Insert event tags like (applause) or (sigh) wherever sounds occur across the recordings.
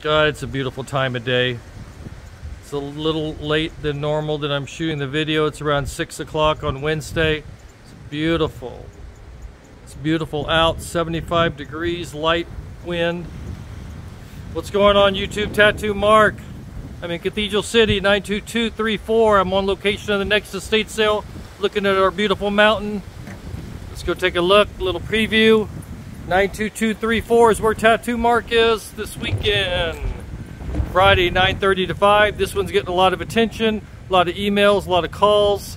God, it's a beautiful time of day. It's a little late than normal that I'm shooting the video. It's around 6 o'clock on Wednesday. It's beautiful. It's beautiful out, 75 degrees, light wind. What's going on YouTube Tattoo Mark? I'm in Cathedral City, 92234. I'm on location of the next estate sale, looking at our beautiful mountain. Let's go take a look, a little preview. 92234 is where Tattoo Mark is this weekend. Friday, 9.30 to 5. This one's getting a lot of attention, a lot of emails, a lot of calls.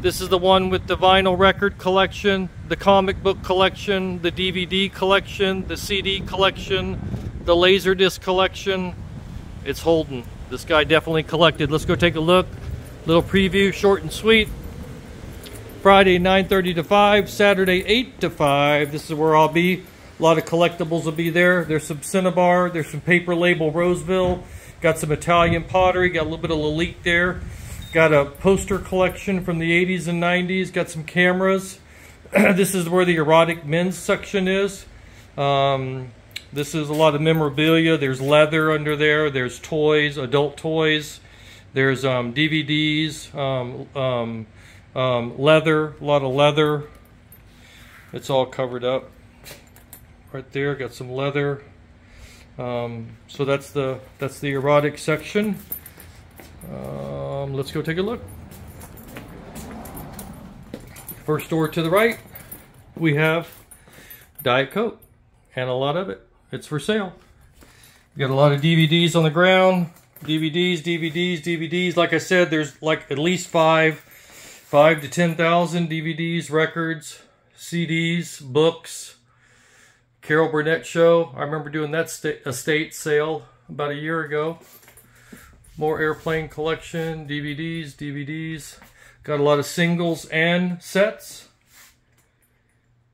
This is the one with the vinyl record collection, the comic book collection, the DVD collection, the CD collection, the Laserdisc collection. It's Holden. This guy definitely collected. Let's go take a look. Little preview, short and sweet. Friday 9.30 to 5, Saturday 8 to 5. This is where I'll be. A lot of collectibles will be there. There's some Cinnabar, there's some paper label Roseville, got some Italian pottery, got a little bit of Lalique there. Got a poster collection from the 80s and 90s, got some cameras. (clears throat) this is where the erotic men's section is. Um, this is a lot of memorabilia. There's leather under there. There's toys, adult toys. There's um, DVDs, um, um leather, a lot of leather. It's all covered up right there. Got some leather. Um, so that's the that's the erotic section. Um, let's go take a look. First door to the right, we have Diet Coke, and a lot of it. It's for sale. Got a lot of DVDs on the ground. DVDs, DVDs, DVDs. Like I said, there's like at least five five to 10,000 DVDs, records, CDs, books. Carol Burnett show. I remember doing that estate sale about a year ago. More airplane collection, DVDs, DVDs. Got a lot of singles and sets.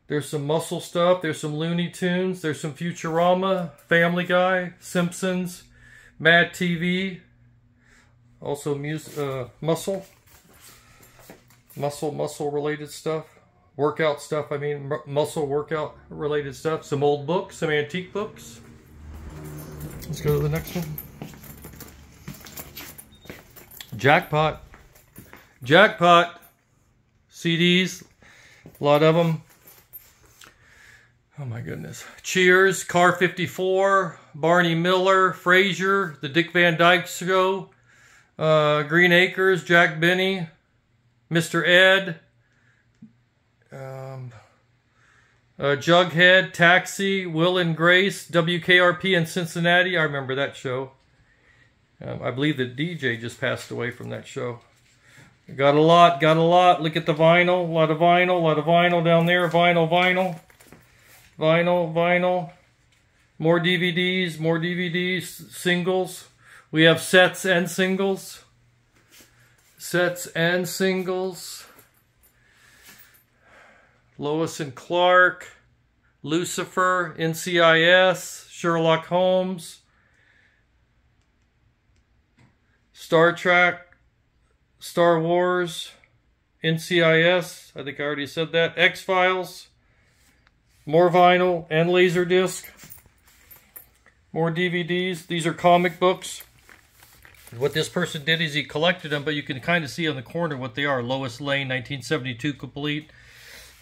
There's some muscle stuff. There's some Looney Tunes. There's some Futurama, Family Guy, Simpsons, Mad TV. Also mus uh, muscle muscle muscle related stuff workout stuff I mean muscle workout related stuff some old books some antique books. Let's go to the next one. Jackpot. Jackpot. CDs a lot of them oh my goodness. Cheers car 54 Barney Miller Frasier the Dick Van Dyke show uh, Green Acres Jack Benny Mr. Ed, um, uh, Jughead, Taxi, Will and Grace, WKRP in Cincinnati. I remember that show. Um, I believe the DJ just passed away from that show. Got a lot, got a lot. Look at the vinyl. A lot of vinyl, a lot of vinyl down there. Vinyl, vinyl. Vinyl, vinyl. More DVDs, more DVDs, singles. We have sets and singles sets and singles. Lois and Clark, Lucifer, NCIS, Sherlock Holmes, Star Trek, Star Wars, NCIS, I think I already said that, X-Files, more vinyl and Laserdisc, more DVDs. These are comic books. What this person did is he collected them, but you can kind of see on the corner what they are. Lois Lane, 1972 complete.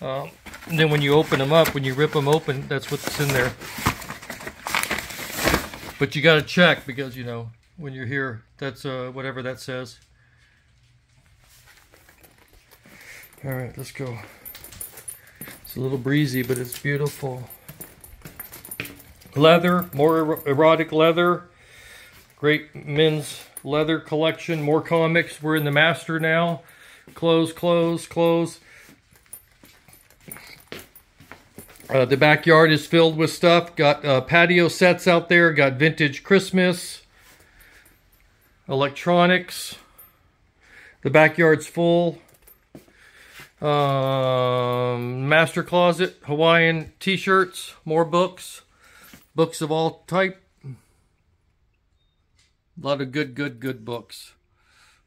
Uh, then when you open them up, when you rip them open, that's what's in there. But you got to check because, you know, when you're here, that's uh, whatever that says. All right, let's go. It's a little breezy, but it's beautiful. Leather, more erotic leather. Great men's leather collection, more comics. We're in the master now. Close, close, close. Uh, the backyard is filled with stuff. Got uh, patio sets out there. Got vintage Christmas. Electronics. The backyard's full. Um, master closet. Hawaiian t-shirts. More books. Books of all type. A lot of good, good, good books.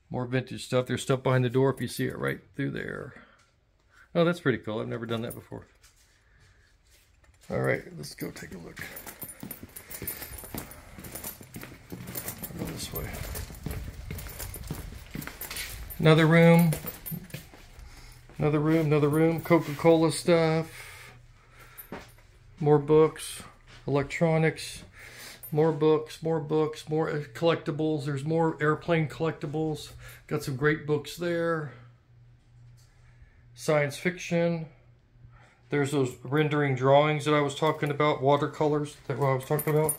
More vintage stuff. There's stuff behind the door if you see it right through there. Oh, that's pretty cool. I've never done that before. All right, let's go take a look. this way. Another room. Another room, another room. Coca-Cola stuff. More books. Electronics. More books, more books, more uh, collectibles. There's more airplane collectibles. Got some great books there. Science fiction. There's those rendering drawings that I was talking about, watercolors that I was talking about.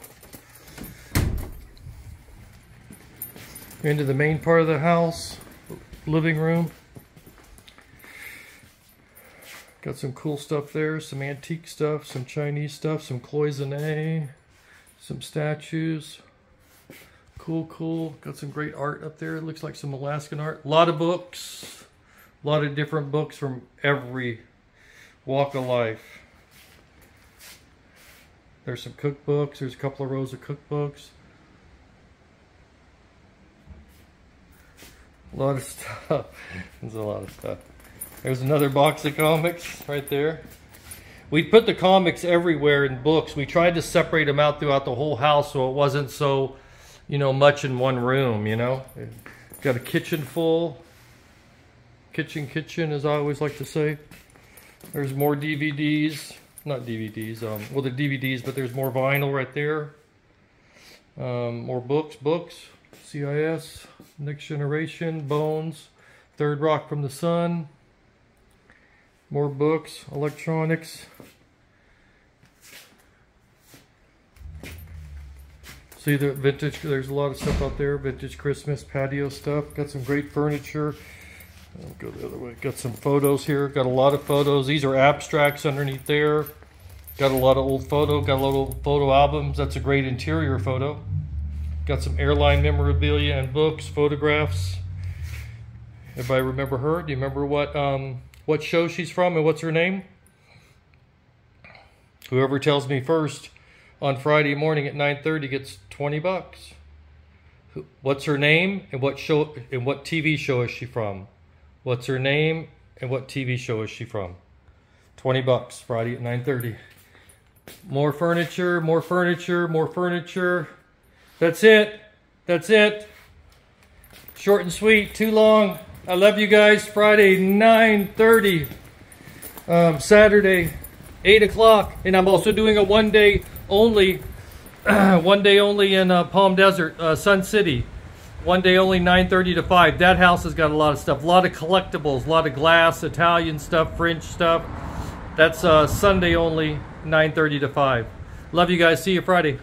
Into the main part of the house, living room. Got some cool stuff there, some antique stuff, some Chinese stuff, some cloisonne, some statues. Cool, cool. Got some great art up there. It looks like some Alaskan art. A lot of books. A lot of different books from every walk of life. There's some cookbooks. There's a couple of rows of cookbooks. A lot of stuff. There's a lot of stuff. There's another box of comics right there. We put the comics everywhere in books. We tried to separate them out throughout the whole house so it wasn't so, you know, much in one room, you know. Got a kitchen full. Kitchen, kitchen, as I always like to say. There's more DVDs, not DVDs, um, well, the DVDs, but there's more vinyl right there. Um, more books, books, CIS, Next Generation, Bones, Third Rock from the Sun. More books, electronics. See the vintage, there's a lot of stuff out there. Vintage Christmas patio stuff. Got some great furniture. I'll go the other way. Got some photos here. Got a lot of photos. These are abstracts underneath there. Got a lot of old photo. Got a lot of photo albums. That's a great interior photo. Got some airline memorabilia and books, photographs. Everybody remember her? Do you remember what um, what show she's from and what's her name? Whoever tells me first on Friday morning at 9:30 gets 20 bucks. What's her name and what show and what TV show is she from? What's her name and what TV show is she from? 20 bucks Friday at 9:30. More furniture, more furniture, more furniture. That's it. That's it. Short and sweet, too long. I love you guys. Friday, 9.30. Um, Saturday, 8 o'clock. And I'm also doing a one day only, (clears throat) one day only in uh, Palm Desert, uh, Sun City. One day only 9.30 to 5. That house has got a lot of stuff. A lot of collectibles, a lot of glass, Italian stuff, French stuff. That's uh, Sunday only, 9.30 to 5. Love you guys. See you Friday.